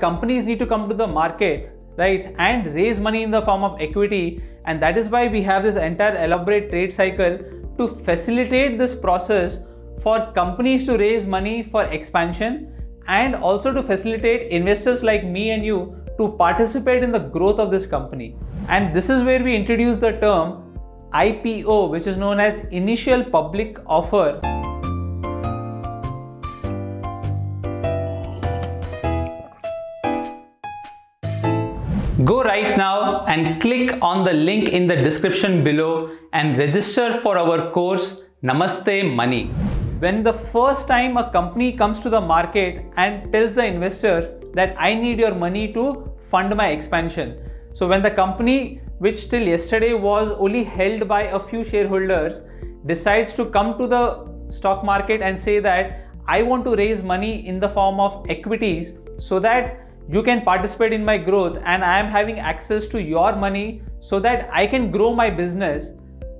companies need to come to the market right and raise money in the form of equity. And that is why we have this entire elaborate trade cycle to facilitate this process for companies to raise money for expansion and also to facilitate investors like me and you to participate in the growth of this company. And this is where we introduce the term IPO which is known as initial public offer Go right now and click on the link in the description below and register for our course Namaste Money. When the first time a company comes to the market and tells the investors that I need your money to fund my expansion. So when the company which till yesterday was only held by a few shareholders decides to come to the stock market and say that I want to raise money in the form of equities so that you can participate in my growth and I am having access to your money so that I can grow my business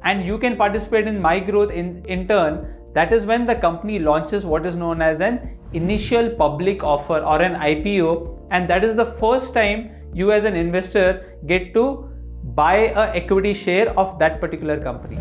and you can participate in my growth in, in turn. That is when the company launches what is known as an initial public offer or an IPO, and that is the first time you, as an investor, get to buy a equity share of that particular company.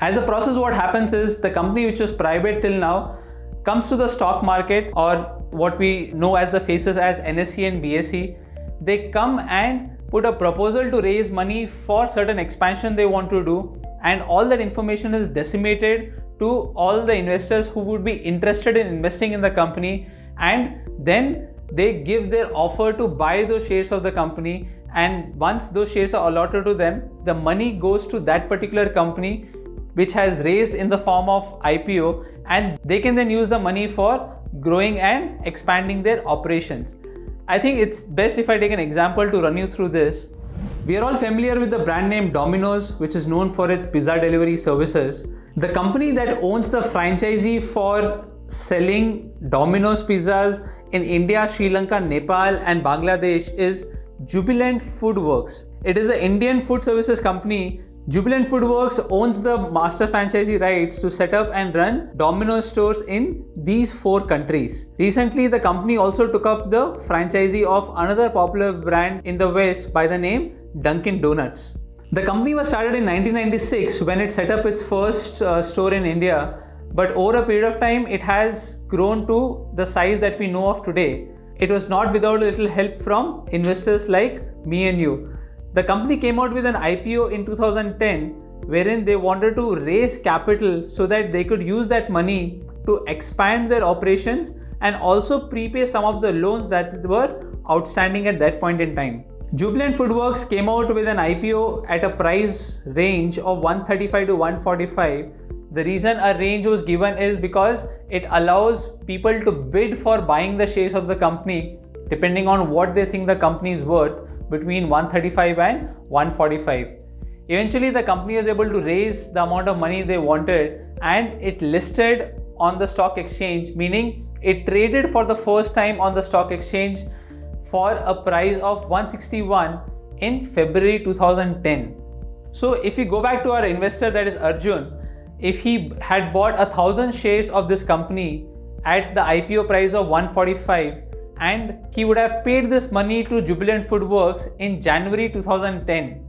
As a process, what happens is the company which was private till now comes to the stock market or what we know as the faces as NSE and BSE, they come and put a proposal to raise money for certain expansion they want to do. And all that information is disseminated to all the investors who would be interested in investing in the company. And then they give their offer to buy those shares of the company. And once those shares are allotted to them the money goes to that particular company which has raised in the form of IPO and they can then use the money for growing and expanding their operations. I think it's best if I take an example to run you through this. We are all familiar with the brand name Domino's, which is known for its pizza delivery services. The company that owns the franchisee for selling Domino's pizzas in India, Sri Lanka, Nepal, and Bangladesh is Jubilant Foodworks. It is an Indian food services company Jubilant Foodworks owns the master franchisee rights to set up and run Domino's stores in these four countries. Recently, the company also took up the franchisee of another popular brand in the West by the name Dunkin' Donuts. The company was started in 1996 when it set up its first uh, store in India, but over a period of time, it has grown to the size that we know of today. It was not without a little help from investors like me and you. The company came out with an IPO in 2010 wherein they wanted to raise capital so that they could use that money to expand their operations and also prepay some of the loans that were outstanding at that point in time. Jubilant Foodworks came out with an IPO at a price range of 135 to 145. The reason a range was given is because it allows people to bid for buying the shares of the company depending on what they think the company is worth between 135 and 145. Eventually, the company was able to raise the amount of money they wanted and it listed on the stock exchange, meaning it traded for the first time on the stock exchange for a price of 161 in February 2010. So, if we go back to our investor, that is Arjun, if he had bought a thousand shares of this company at the IPO price of 145, and he would have paid this money to Jubilant Foodworks in January 2010.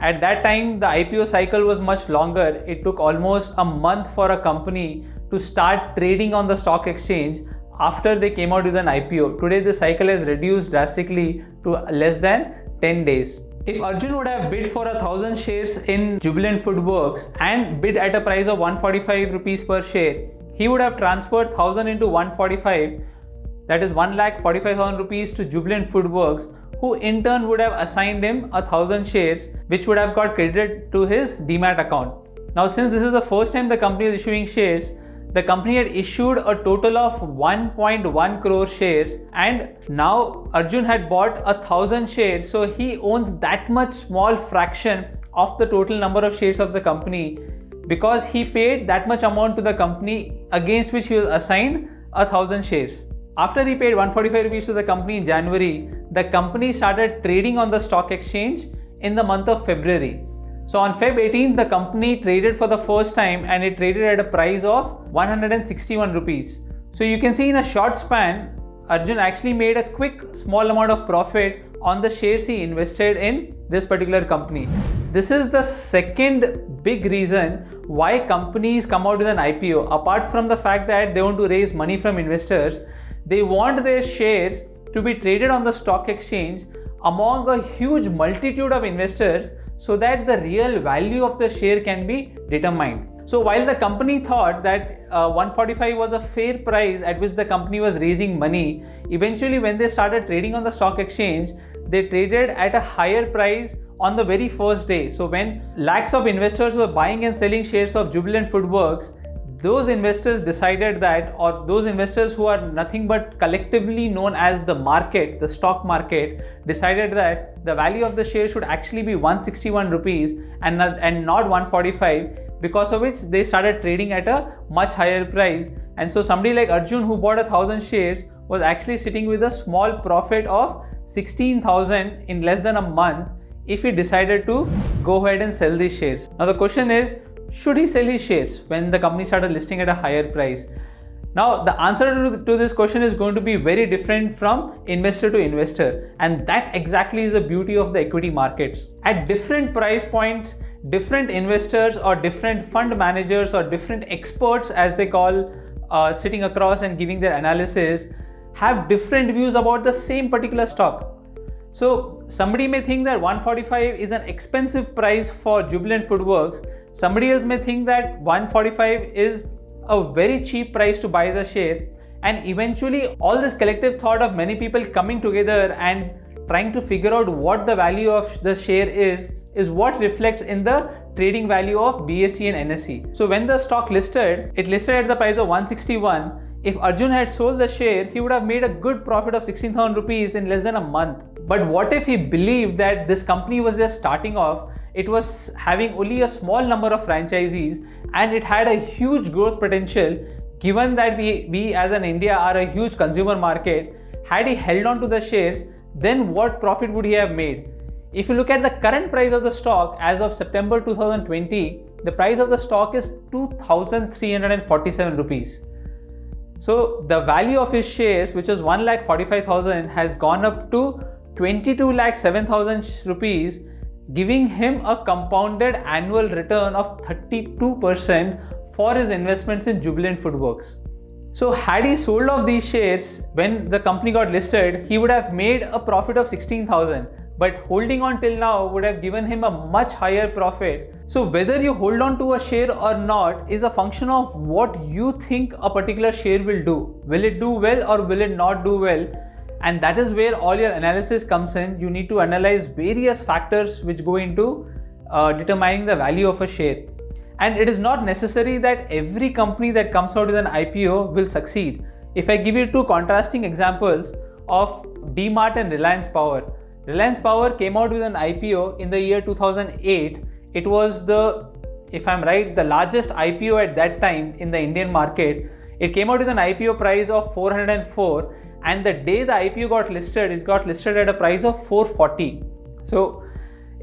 At that time, the IPO cycle was much longer. It took almost a month for a company to start trading on the stock exchange after they came out with an IPO. Today, the cycle has reduced drastically to less than 10 days. If Arjun would have bid for a thousand shares in Jubilant Foodworks and bid at a price of 145 rupees per share, he would have transferred 1000 into 145 that is 1 lakh 45,000 rupees to Jubilant Foodworks who in turn would have assigned him a thousand shares which would have got credited to his demat account. Now since this is the first time the company is issuing shares, the company had issued a total of 1.1 crore shares and now Arjun had bought a thousand shares so he owns that much small fraction of the total number of shares of the company because he paid that much amount to the company against which he was assigned a thousand shares. After he paid 145 rupees to the company in January, the company started trading on the stock exchange in the month of February. So on Feb 18, the company traded for the first time and it traded at a price of 161 rupees. So you can see in a short span, Arjun actually made a quick small amount of profit on the shares he invested in this particular company. This is the second big reason why companies come out with an IPO. Apart from the fact that they want to raise money from investors, they want their shares to be traded on the stock exchange among a huge multitude of investors so that the real value of the share can be determined. So while the company thought that uh, 145 was a fair price at which the company was raising money, eventually when they started trading on the stock exchange, they traded at a higher price on the very first day. So when lakhs of investors were buying and selling shares of Jubilant Foodworks, those investors decided that or those investors who are nothing but collectively known as the market the stock market decided that the value of the share should actually be 161 rupees and not, and not 145 because of which they started trading at a much higher price. And so somebody like arjun who bought a thousand shares was actually sitting with a small profit of 16000 in less than a month if he decided to go ahead and sell these shares. Now the question is should he sell his shares when the company started listing at a higher price now, the answer to this question is going to be very different from investor to investor, and that exactly is the beauty of the equity markets. At different price points, different investors or different fund managers or different experts as they call uh, sitting across and giving their analysis have different views about the same particular stock so somebody may think that 145 is an expensive price for jubilant foodworks somebody else may think that 145 is a very cheap price to buy the share and eventually all this collective thought of many people coming together and trying to figure out what the value of the share is is what reflects in the trading value of BSE and NSE. So when the stock listed, it listed at the price of 161. If Arjun had sold the share, he would have made a good profit of 16,000 rupees in less than a month. But what if he believed that this company was just starting off, it was having only a small number of franchisees and it had a huge growth potential given that we, we as an India are a huge consumer market, had he held on to the shares, then what profit would he have made? If you look at the current price of the stock as of September 2020, the price of the stock is 2347 rupees. So the value of his shares, which is 1 lakh 45,000, has gone up to 22 lakh 7,000 rupees, giving him a compounded annual return of 32% for his investments in Jubilant Foodworks. So had he sold off these shares when the company got listed, he would have made a profit of 16,000 but holding on till now would have given him a much higher profit. So whether you hold on to a share or not is a function of what you think a particular share will do. Will it do well or will it not do well? And that is where all your analysis comes in. You need to analyze various factors which go into uh, determining the value of a share. And it is not necessary that every company that comes out with an IPO will succeed. If I give you two contrasting examples of DMart and Reliance Power, Reliance Power came out with an IPO in the year 2008. It was the, if I'm right, the largest IPO at that time in the Indian market. It came out with an IPO price of 404, and the day the IPO got listed, it got listed at a price of 440. So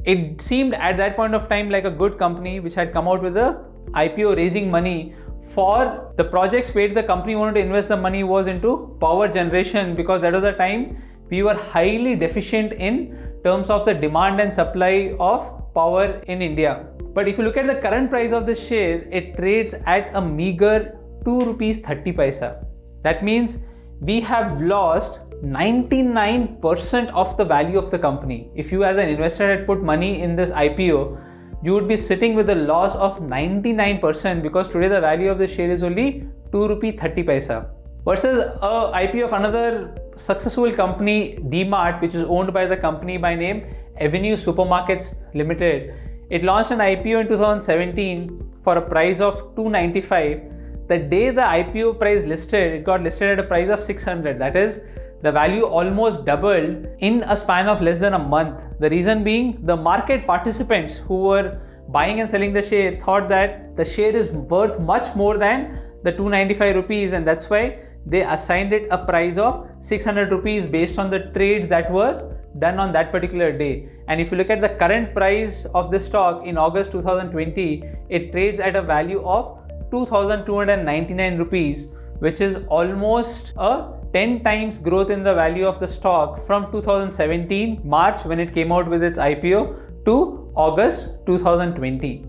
it seemed at that point of time like a good company which had come out with a IPO raising money for the projects where the company wanted to invest the money was into power generation because that was the time we were highly deficient in terms of the demand and supply of power in India. But if you look at the current price of the share, it trades at a meager 2 rupees 30 paisa. That means we have lost 99% of the value of the company. If you as an investor had put money in this IPO, you would be sitting with a loss of 99% because today the value of the share is only 2 rupee 30 paisa versus a IP of another successful company DMart which is owned by the company by name Avenue Supermarkets Limited. It launched an IPO in 2017 for a price of 295. The day the IPO price listed, it got listed at a price of 600. That is, the value almost doubled in a span of less than a month. The reason being the market participants who were buying and selling the share thought that the share is worth much more than the 295 rupees and that's why they assigned it a price of 600 rupees based on the trades that were done on that particular day. And if you look at the current price of this stock in August 2020, it trades at a value of 2299 rupees, which is almost a 10 times growth in the value of the stock from 2017 March when it came out with its IPO to August 2020.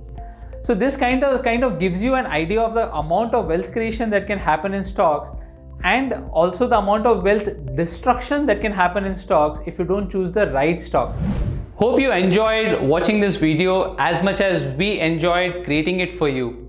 So this kind of kind of gives you an idea of the amount of wealth creation that can happen in stocks and also the amount of wealth destruction that can happen in stocks if you don't choose the right stock. Hope you enjoyed watching this video as much as we enjoyed creating it for you.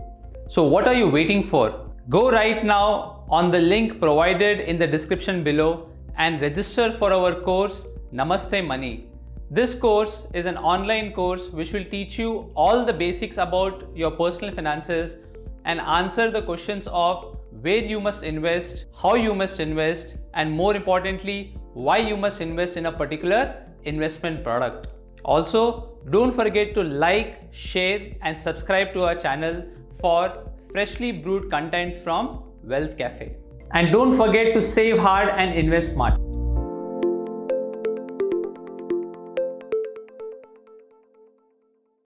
So what are you waiting for? Go right now on the link provided in the description below and register for our course Namaste Money. This course is an online course which will teach you all the basics about your personal finances and answer the questions of where you must invest, how you must invest, and more importantly, why you must invest in a particular investment product. Also, don't forget to like, share, and subscribe to our channel for freshly brewed content from Wealth Cafe. And don't forget to save hard and invest smart.